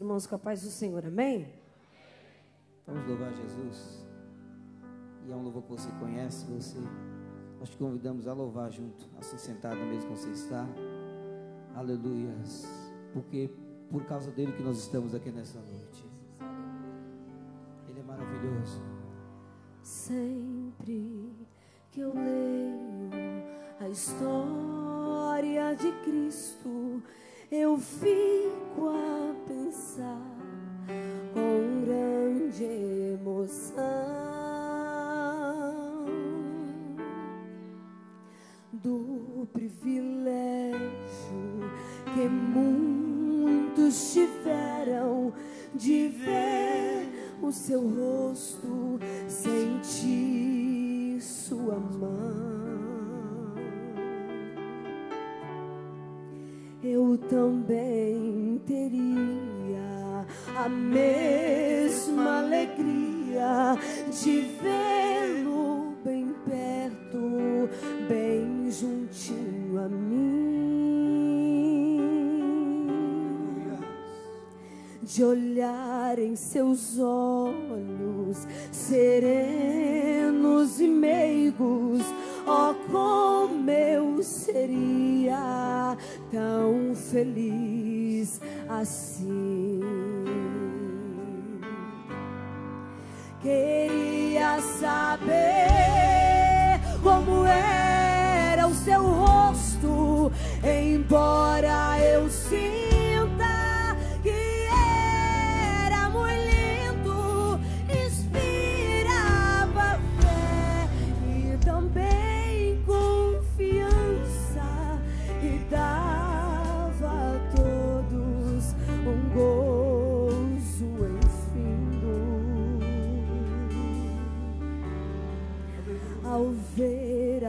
Irmãos, com a paz do Senhor, amém? Vamos louvar Jesus. E é um louvor que você conhece, você. Nós te convidamos a louvar junto, assim sentado mesmo que você está. Aleluias. Porque por causa dele que nós estamos aqui nessa noite. Ele é maravilhoso. Sempre que eu leio a história de Cristo, eu fico a pensar com grande emoção do privilégio que muitos tiveram de ver o seu rosto, sentir sua mão. Também teria a mesma alegria de vê-lo bem perto, bem juntinho a mim de olhar em seus olhos serenos e meigos. Oh, como eu seria feliz assim. Queria saber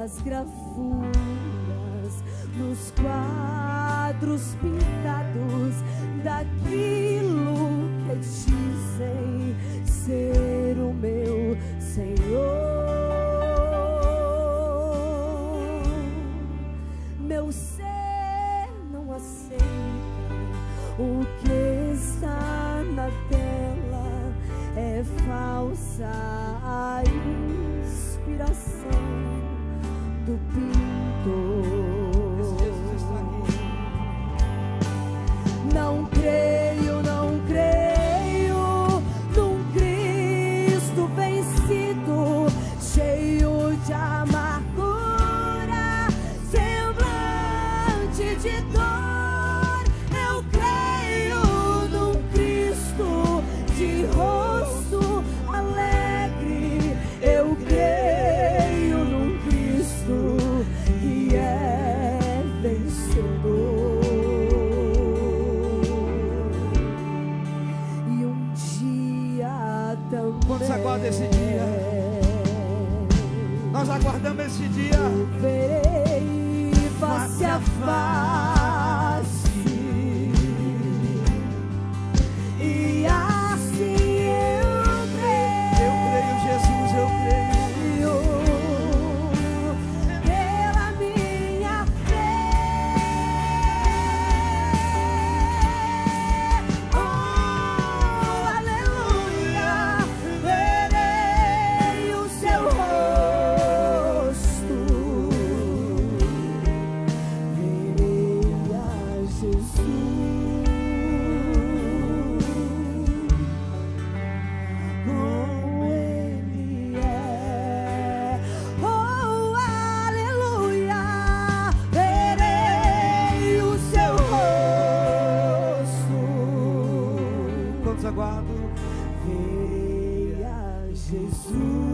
ver as gravuras nos quadros pintados daquilo que dizem ser o meu Senhor. Quantos aguardam esse dia? Nós aguardamos esse dia. Verei face a face. through.